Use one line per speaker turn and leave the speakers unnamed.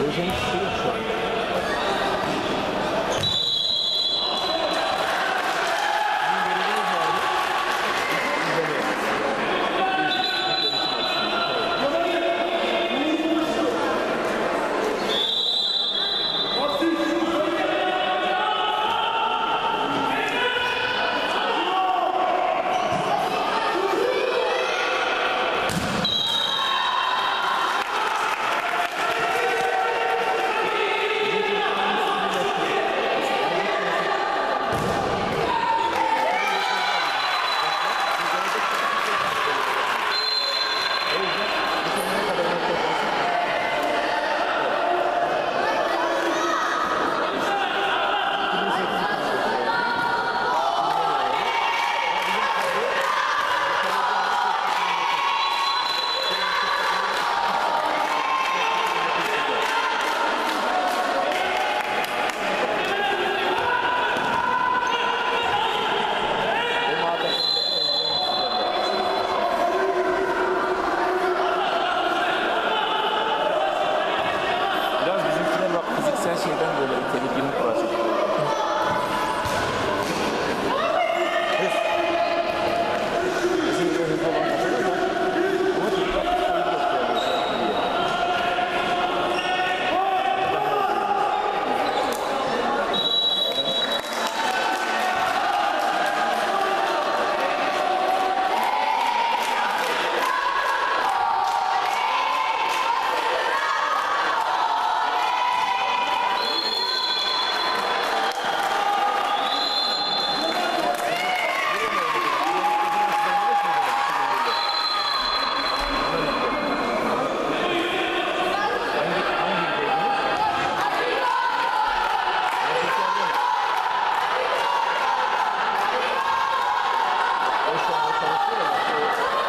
Eu já enchi a すごい!